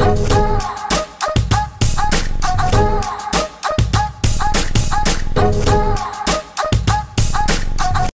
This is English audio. Oh.